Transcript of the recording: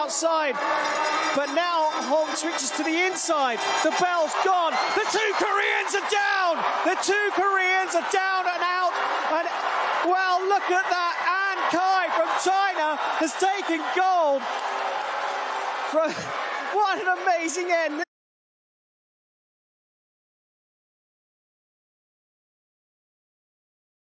outside. But now Hong switches to the inside. The bell's gone. The two Koreans are down. The two Koreans are down and out. And well, look at that. An Kai from China has taken gold. From, what an amazing end.